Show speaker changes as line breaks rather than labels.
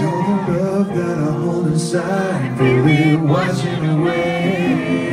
to the love that I hold inside, really washing away.